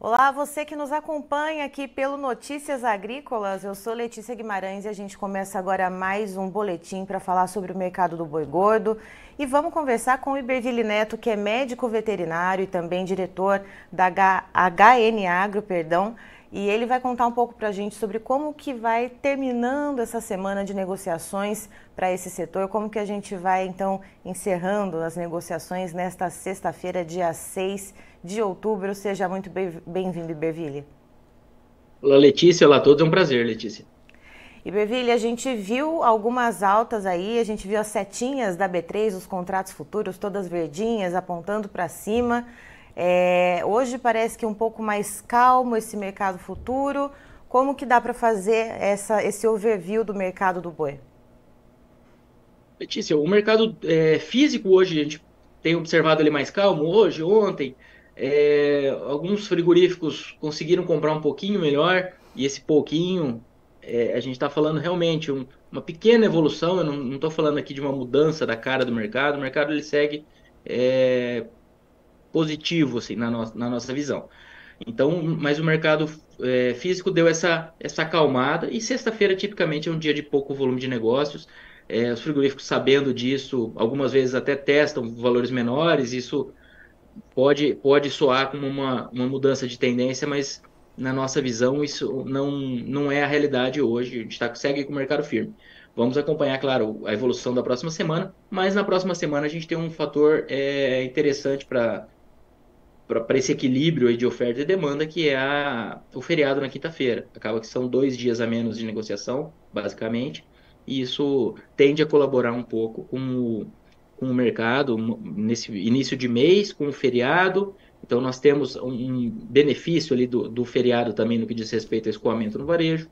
Olá, você que nos acompanha aqui pelo Notícias Agrícolas. Eu sou Letícia Guimarães e a gente começa agora mais um boletim para falar sobre o mercado do boi gordo. E vamos conversar com o Iberville Neto, que é médico veterinário e também diretor da HN Agro, perdão. E ele vai contar um pouco para a gente sobre como que vai terminando essa semana de negociações para esse setor, como que a gente vai então encerrando as negociações nesta sexta-feira, dia 6 de outubro. Seja muito bem-vindo, Iberville. Olá, Letícia. Olá a todos. É um prazer, Letícia. Iberville, a gente viu algumas altas aí, a gente viu as setinhas da B3, os contratos futuros, todas verdinhas, apontando para cima. É, hoje parece que um pouco mais calmo esse mercado futuro. Como que dá para fazer essa, esse overview do mercado do boi? Letícia, o mercado é, físico hoje, a gente tem observado ele mais calmo hoje, ontem, é, alguns frigoríficos conseguiram comprar um pouquinho melhor, e esse pouquinho, é, a gente está falando realmente um, uma pequena evolução, eu não estou falando aqui de uma mudança da cara do mercado, o mercado ele segue é, positivo assim, na, no, na nossa visão. Então, mas o mercado é, físico deu essa, essa acalmada, e sexta-feira tipicamente é um dia de pouco volume de negócios, é, os frigoríficos sabendo disso, algumas vezes até testam valores menores, isso pode, pode soar como uma, uma mudança de tendência, mas na nossa visão isso não, não é a realidade hoje. A gente tá, segue com o mercado firme. Vamos acompanhar, claro, a evolução da próxima semana, mas na próxima semana a gente tem um fator é, interessante para para esse equilíbrio de oferta e demanda, que é a, o feriado na quinta-feira. Acaba que são dois dias a menos de negociação, basicamente, e isso tende a colaborar um pouco com o, com o mercado nesse início de mês, com o feriado. Então, nós temos um benefício ali do, do feriado também no que diz respeito ao escoamento no varejo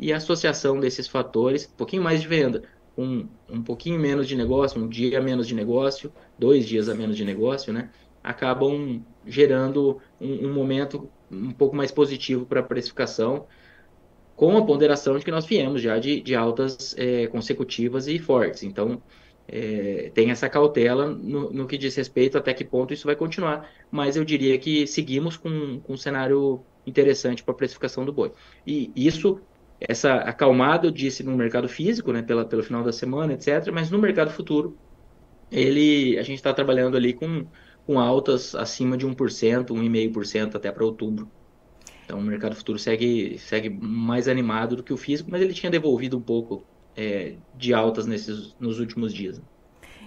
e a associação desses fatores, um pouquinho mais de venda, um, um pouquinho menos de negócio, um dia a menos de negócio, dois dias a menos de negócio, né? Acabam gerando um, um momento um pouco mais positivo para a precificação, com a ponderação de que nós viemos já de, de altas é, consecutivas e fortes. Então, é, tem essa cautela no, no, que diz respeito até que ponto isso vai continuar, mas eu diria que seguimos com, com um cenário interessante para a precificação do boi. E isso, essa acalmada, eu disse no mercado físico, né, pela, pelo final da semana, etc., mas no mercado futuro, ele, a gente está trabalhando ali com, com altas acima de 1%, 1,5% até para outubro. Então o mercado futuro segue, segue mais animado do que o físico, mas ele tinha devolvido um pouco é, de altas nesses, nos últimos dias.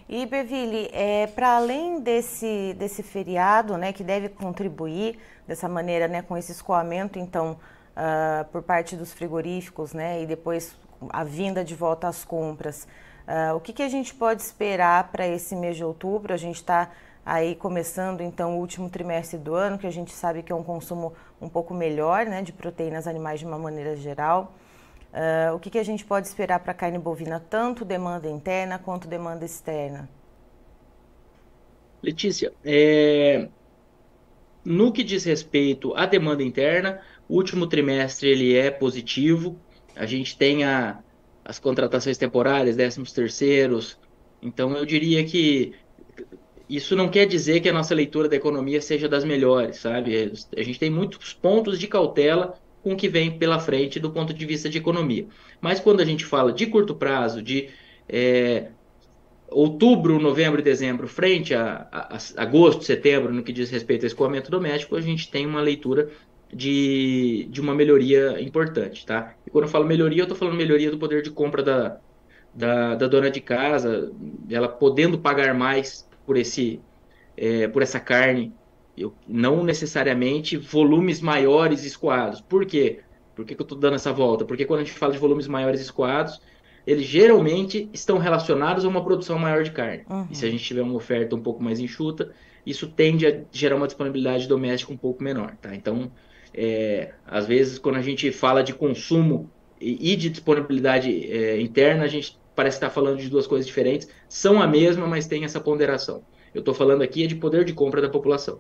E, Beville, é, para além desse, desse feriado, né, que deve contribuir dessa maneira, né, com esse escoamento, então, uh, por parte dos frigoríficos, né, e depois a vinda de volta às compras, uh, o que, que a gente pode esperar para esse mês de outubro? A gente está aí começando, então, o último trimestre do ano, que a gente sabe que é um consumo um pouco melhor, né, de proteínas animais de uma maneira geral. Uh, o que, que, a gente pode esperar para a carne bovina, tanto demanda interna quanto demanda externa? Letícia, é... no que diz respeito à demanda interna, o último trimestre ele é positivo. A gente tem a, as contratações temporárias, décimos terceiros. Então eu diria que isso não quer dizer que a nossa leitura da economia seja das melhores, sabe? A gente tem muitos pontos de cautela com o que vem pela frente do ponto de vista de economia. Mas quando a gente fala de curto prazo, de é, outubro, novembro e dezembro, frente a, a, a, agosto, setembro, no que diz respeito ao escoamento doméstico, a gente tem uma leitura de, de uma melhoria importante, tá? E quando eu falo melhoria, eu estou falando melhoria do poder de compra da, da, da, dona de casa, ela podendo pagar mais por, esse, é, por essa carne eu, não necessariamente volumes maiores escoados. Por quê? Por que, que eu estou dando essa volta? Porque quando a gente fala de volumes maiores escoados, eles geralmente estão relacionados a uma produção maior de carne. Uhum. E se a gente tiver uma oferta um pouco mais enxuta, isso tende a gerar uma disponibilidade doméstica um pouco menor. Tá? Então, é, às vezes, quando a gente fala de consumo e, de disponibilidade é, interna, a gente parece estar falando de duas coisas diferentes. São a mesma, mas tem essa ponderação. Eu estou falando aqui é de poder de compra da população.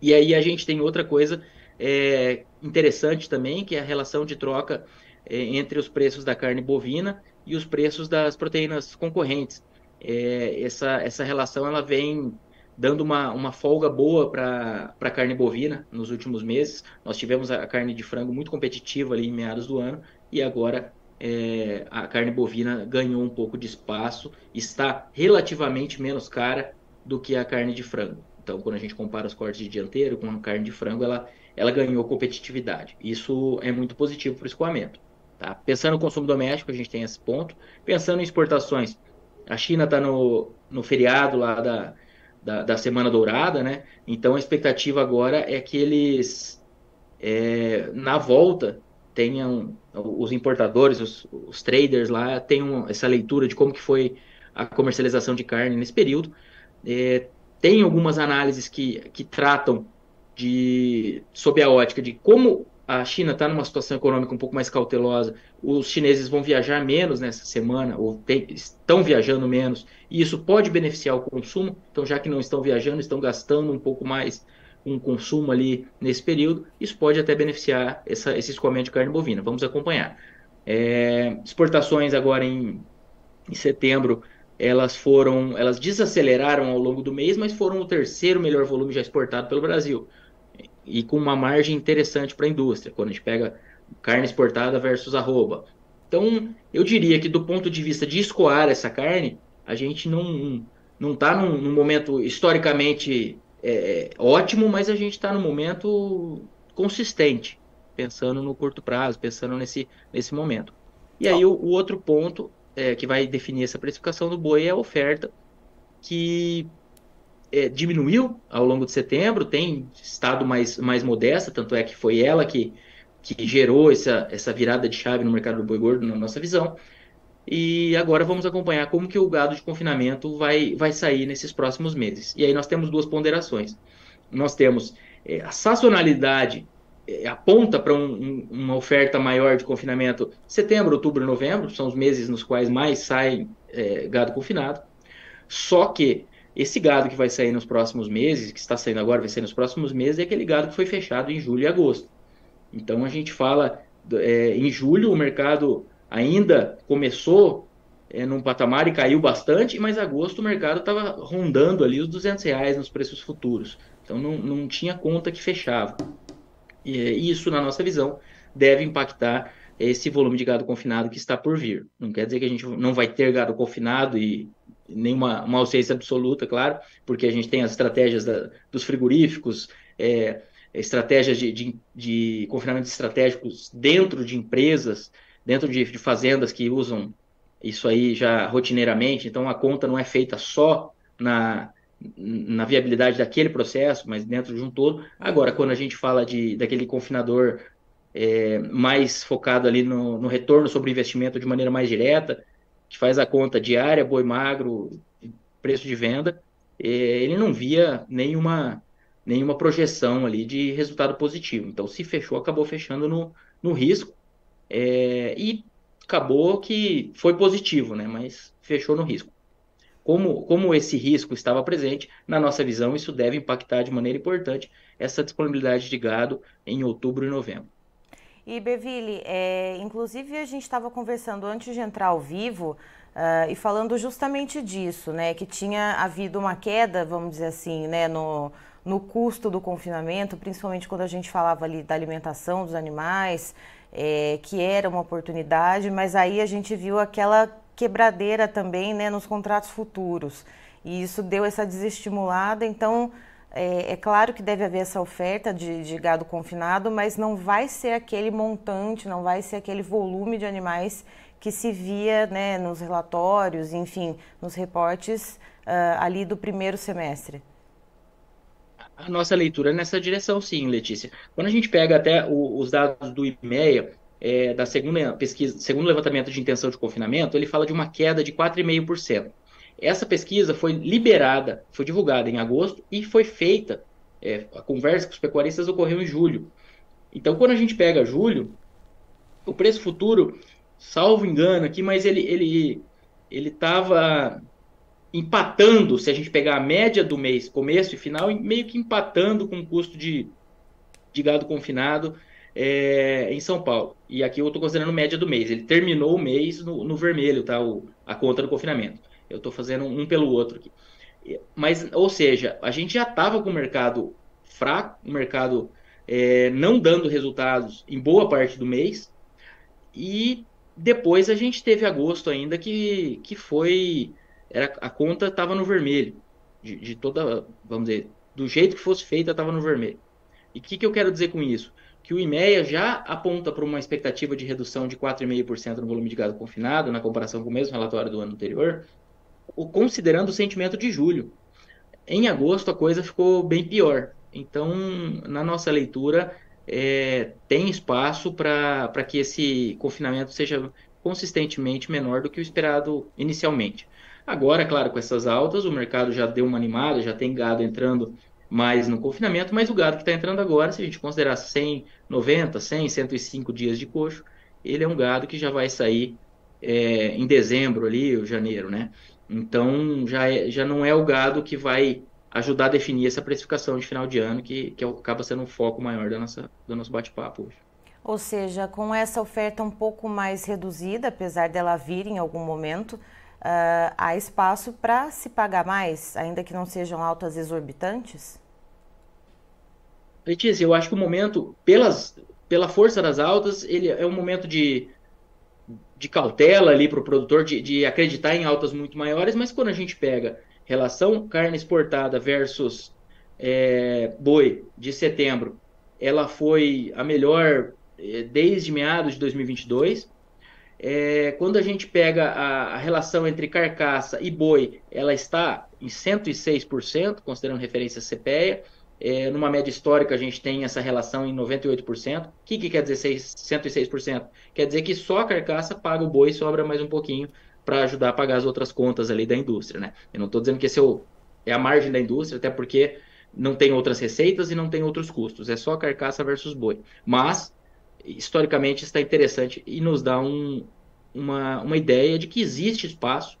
E aí a gente tem outra coisa é, interessante também, que é a relação de troca é, entre os preços da carne bovina e os preços das proteínas concorrentes. É, essa, essa relação ela vem dando uma, uma folga boa para a carne bovina nos últimos meses. Nós tivemos a carne de frango muito competitiva ali em meados do ano e agora é, a carne bovina ganhou um pouco de espaço, está relativamente menos cara do que a carne de frango. Então, quando a gente compara os cortes de dianteiro com a carne de frango, ela, ela ganhou competitividade. Isso é muito positivo para o escoamento. Tá? Pensando no consumo doméstico, a gente tem esse ponto. Pensando em exportações, a China está no, no feriado lá da, da, da, Semana Dourada, né? Então a expectativa agora é que eles, é, na volta, tenham os importadores, os, os, traders lá, tenham essa leitura de como que foi a comercialização de carne nesse período. É, tem algumas análises que, que tratam de sob a ótica de como a China está numa situação econômica um pouco mais cautelosa, os chineses vão viajar menos nessa semana, ou tem, estão viajando menos, e isso pode beneficiar o consumo. Então, já que não estão viajando, estão gastando um pouco mais um consumo ali nesse período, isso pode até beneficiar essa, esse escoamento de carne bovina. Vamos acompanhar. É, exportações agora em, em setembro, elas foram, elas desaceleraram ao longo do mês, mas foram o terceiro melhor volume já exportado pelo Brasil e com uma margem interessante para a indústria, quando a gente pega carne exportada versus arroba. Então, eu diria que do ponto de vista de escoar essa carne, a gente não não está num, num, momento historicamente é, ótimo, mas a gente está num momento consistente, pensando no curto prazo, pensando nesse, nesse momento. E aí o, o outro ponto é, que vai definir essa precificação do boi é a oferta, que é, diminuiu ao longo de setembro, tem estado mais, mais modesta, tanto é que foi ela que, que gerou essa, essa virada de chave no mercado do boi gordo, na nossa visão. E agora vamos acompanhar como que o gado de confinamento vai, vai sair nesses próximos meses. E aí nós temos duas ponderações. Nós temos é, a sazonalidade é, aponta para um, um, uma oferta maior de confinamento setembro, outubro, novembro, são os meses nos quais mais sai é, gado confinado. Só que esse gado que vai sair nos próximos meses, que está saindo agora, vai sair nos próximos meses, é aquele gado que foi fechado em julho e agosto. Então a gente fala, em julho o mercado ainda começou é, num patamar e caiu bastante, mas agosto o mercado estava rondando ali os 200 reais nos preços futuros. Então não, não tinha conta que fechava. E isso, na nossa visão, deve impactar esse volume de gado confinado que está por vir. Não quer dizer que a gente não vai ter gado confinado e nenhuma uma ausência absoluta, claro, porque a gente tem as estratégias da, dos frigoríficos, é, estratégias de, de, de confinamento estratégicos dentro de empresas, dentro de, de fazendas que usam isso aí já rotineiramente, então a conta não é feita só na, na viabilidade daquele processo, mas dentro de um todo. Agora, quando a gente fala de, daquele confinador é, mais focado ali no, no, retorno sobre investimento de maneira mais direta, que faz a conta diária, boi magro, preço de venda, é, ele não via nenhuma, nenhuma projeção ali de resultado positivo. Então, se fechou, acabou fechando no, no risco é, e acabou que foi positivo, né? mas fechou no risco. Como, como esse risco estava presente, na nossa visão, isso deve impactar de maneira importante essa disponibilidade de gado em outubro e novembro. E Beville, é, inclusive a gente estava conversando antes de entrar ao vivo uh, e falando justamente disso, né? Que tinha havido uma queda, vamos dizer assim, né, no, no custo do confinamento, principalmente quando a gente falava ali da alimentação dos animais, é, que era uma oportunidade, mas aí a gente viu aquela quebradeira também né, nos contratos futuros. E isso deu essa desestimulada, então é, é, claro que deve haver essa oferta de, de, gado confinado, mas não vai ser aquele montante, não vai ser aquele volume de animais que se via né, nos relatórios, enfim, nos reportes uh, ali do primeiro semestre. A nossa leitura nessa direção, sim, Letícia. Quando a gente pega até o, os dados do IMEA, é, da segunda pesquisa, segundo levantamento de intenção de confinamento, ele fala de uma queda de 4,5%. Essa pesquisa foi liberada, foi divulgada em agosto e foi feita, é, a conversa com os pecuaristas ocorreu em julho. Então, quando a gente pega julho, o preço futuro, salvo engano aqui, mas ele ele ele estava empatando, se a gente pegar a média do mês, começo e final, meio que empatando com o custo de, de gado confinado é, em São Paulo. E aqui eu estou considerando média do mês. Ele terminou o mês no, no vermelho, tá? O, a conta do confinamento. Eu estou fazendo um pelo outro aqui. Mas, ou seja, a gente já estava com o mercado fraco, o mercado é, não dando resultados em boa parte do mês, e depois a gente teve agosto ainda que, que foi. Era, a conta estava no vermelho. De, de, toda. Vamos dizer, do jeito que fosse feita, estava no vermelho. E o que, que eu quero dizer com isso? Que o IMEA já aponta para uma expectativa de redução de 4,5% no volume de gado confinado, na comparação com o mesmo relatório do ano anterior, considerando o sentimento de julho. Em agosto a coisa ficou bem pior. Então, na nossa leitura, é, tem espaço para que esse confinamento seja consistentemente menor do que o esperado inicialmente. Agora, claro, com essas altas, o mercado já deu uma animada, já tem gado entrando mais no confinamento, mas o gado que está entrando agora, se a gente considerar 100, 90, 100, 105 dias de coxo, ele é um gado que já vai sair é, em dezembro ali, ou janeiro, né? Então, já, é, já não é o gado que vai ajudar a definir essa precificação de final de ano, que, que acaba sendo um foco maior da nossa, do nosso bate-papo hoje. Ou seja, com essa oferta um pouco mais reduzida, apesar dela vir em algum momento, uh, há espaço para se pagar mais, ainda que não sejam altas exorbitantes? Letícia, eu acho que o momento, pelas, pela força das altas, ele é um momento de, de cautela ali para o produtor, de, de acreditar em altas muito maiores, mas quando a gente pega relação carne exportada versus é, boi de setembro, ela foi a melhor é, desde meados de 2022. É, quando a gente pega a, a, relação entre carcaça e boi, ela está em 106%, considerando referência CPEA. É, numa média histórica, a gente tem essa relação em 98%. O que, que quer dizer 6, 106%? Quer dizer que só a carcaça paga o boi e sobra mais um pouquinho para ajudar a pagar as outras contas ali da indústria, né? Eu não estou dizendo que esse é, o, é a margem da indústria, até porque não tem outras receitas e não tem outros custos, é só carcaça versus boi. Mas, historicamente, está interessante e nos dá um, uma, uma ideia de que existe espaço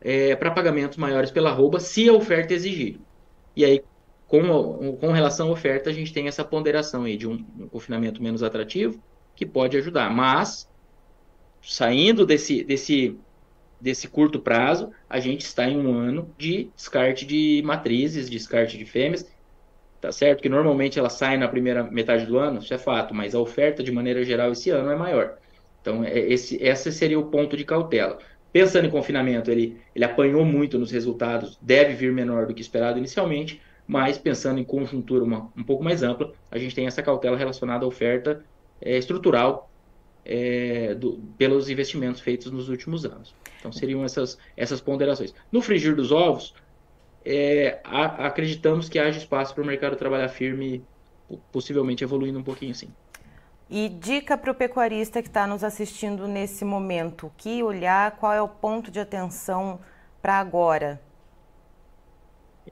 é, para pagamentos maiores pela arroba se a oferta exigir. E aí, com, com relação à oferta, a gente tem essa ponderação aí de um, um confinamento menos atrativo, que pode ajudar. Mas, saindo desse, desse desse curto prazo, a gente está em um ano de descarte de matrizes, descarte de fêmeas, tá certo? Que normalmente ela sai na primeira metade do ano, isso é fato, mas a oferta de maneira geral esse ano é maior. Então, é, esse, esse seria o ponto de cautela. Pensando em confinamento, ele, ele apanhou muito nos resultados, deve vir menor do que esperado inicialmente, mas pensando em conjuntura uma, um pouco mais ampla, a gente tem essa cautela relacionada à oferta é, estrutural é, do, pelos investimentos feitos nos últimos anos. Então seriam essas, essas ponderações. No frigir dos ovos, é, a, acreditamos que haja espaço para o mercado trabalhar firme, possivelmente evoluindo um pouquinho sim. E dica para o pecuarista que está nos assistindo nesse momento, o que olhar, qual é o ponto de atenção para agora?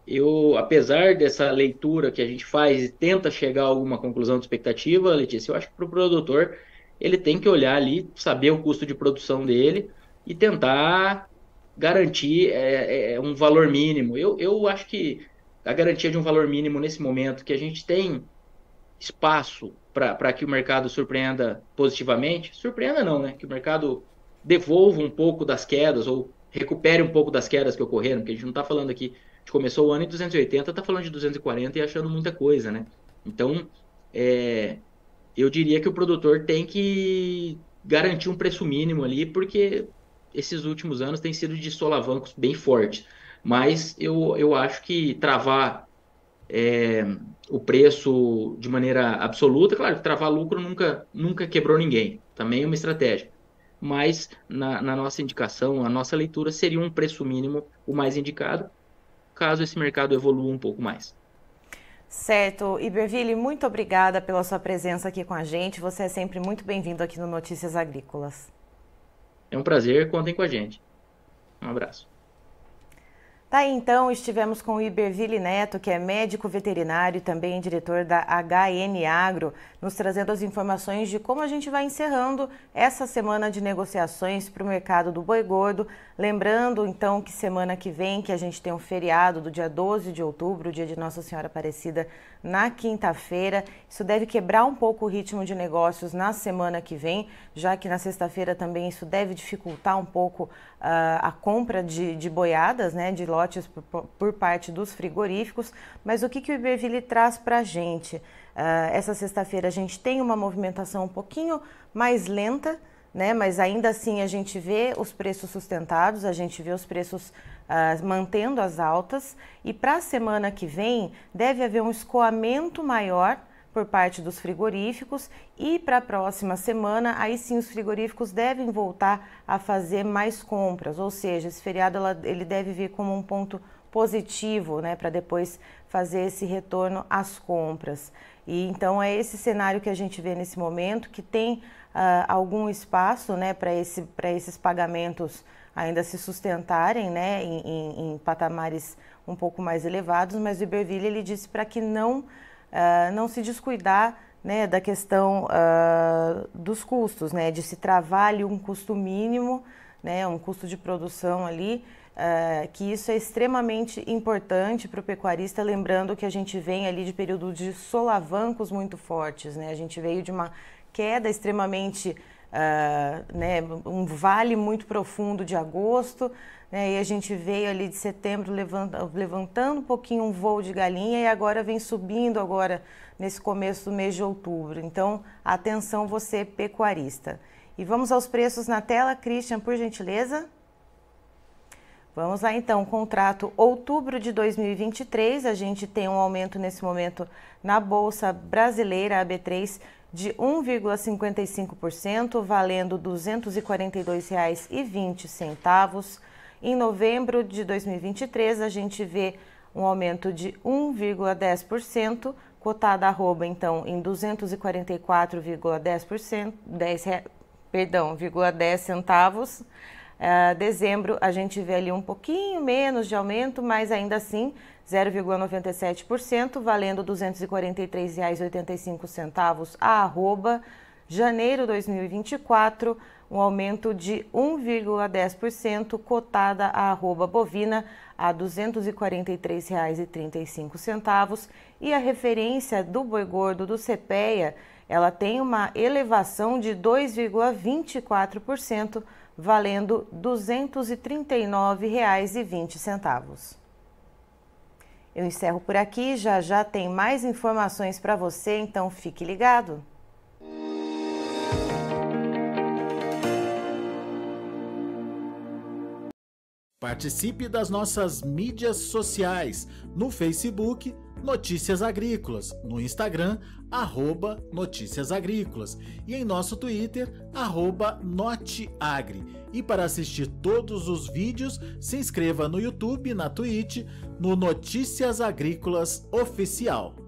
Eu, apesar dessa leitura que a gente faz e tenta chegar a alguma conclusão de expectativa, Letícia, eu acho que para o produtor ele tem que olhar ali, saber o custo de produção dele, e tentar garantir é, é, um valor mínimo. Eu, eu acho que a garantia de um valor mínimo nesse momento que a gente tem espaço para que o mercado surpreenda positivamente, surpreenda não, né? Que o mercado devolva um pouco das quedas ou recupere um pouco das quedas que ocorreram, porque a gente não está falando aqui, a gente começou o ano em 280, está falando de 240 e achando muita coisa, né? Então, é, eu diria que o produtor tem que garantir um preço mínimo ali, porque esses últimos anos têm sido de solavancos bem fortes. Mas eu, eu acho que travar é, o preço de maneira absoluta, claro travar lucro nunca, nunca quebrou ninguém, também é uma estratégia. Mas na, na nossa indicação, a nossa leitura seria um preço mínimo o mais indicado, caso esse mercado evolua um pouco mais. Certo. Iberville, muito obrigada pela sua presença aqui com a gente. Você é sempre muito bem-vindo aqui no Notícias Agrícolas. É um prazer, contem com a gente. Um abraço. Tá então, estivemos com o Iberville Neto, que é médico veterinário e também diretor da HN Agro, nos trazendo as informações de como a gente vai encerrando essa semana de negociações para o mercado do boi gordo. Lembrando, então, que semana que vem, que a gente tem um feriado do dia 12 de outubro, dia de Nossa Senhora Aparecida, na quinta-feira. Isso deve quebrar um pouco o ritmo de negócios na semana que vem, já que na sexta-feira também isso deve dificultar um pouco uh, a compra de, de boiadas, né, de lotes por, por, parte dos frigoríficos. Mas o que, que o Iberville traz para a gente? Uh, essa sexta-feira a gente tem uma movimentação um pouquinho mais lenta, né? mas ainda assim a gente vê os preços sustentados, a gente vê os preços uh, mantendo as altas. E para a semana que vem deve haver um escoamento maior por parte dos frigoríficos e para a próxima semana, aí sim os frigoríficos devem voltar a fazer mais compras, ou seja, esse feriado ela, ele deve vir como um ponto positivo, né, para depois fazer esse retorno às compras. E então é esse cenário que a gente vê nesse momento, que tem algum espaço, né, para esse, esses pagamentos ainda se sustentarem, né, em, em, em patamares um pouco mais elevados, mas o Iberville ele disse para que não uh, não se descuidar né, da questão uh, dos custos, né, de se travar ali um custo mínimo, né, um custo de produção ali, uh, que isso é extremamente importante para o pecuarista, lembrando que a gente vem ali de período de solavancos muito fortes, né, a gente veio de uma queda extremamente, uh, né, um vale muito profundo de agosto, né, e a gente veio ali de setembro levanta, levantando um pouquinho um voo de galinha e agora vem subindo agora nesse começo do mês de outubro. Então, atenção você pecuarista. E vamos aos preços na tela, Christian, por gentileza. Vamos lá então, contrato outubro de 2023, a gente tem um aumento nesse momento na Bolsa Brasileira, AB3, de 1,55%, valendo R$ 242,20. Em novembro de 2023, a gente vê um aumento de 1,10%, cotada arroba então em 244,10%, 10, perdão, 10 centavos. Uh, dezembro a gente vê ali um pouquinho menos de aumento, mas ainda assim 0,97%, valendo R$ 243,85 a arroba. Janeiro 2024, um aumento de 1,10%, cotada a arroba bovina a R$ 243,35 e a referência do boi gordo do CPEA, ela tem uma elevação de 2,24%, valendo R$ 239,20. Eu encerro por aqui, já já tem mais informações para você, então fique ligado. Participe das nossas mídias sociais no Facebook Notícias Agrícolas, no Instagram arroba Notícias Agrícolas e em nosso Twitter arroba Noteagri. E para assistir todos os vídeos, se inscreva no YouTube, na Twitch, no Notícias Agrícolas Oficial.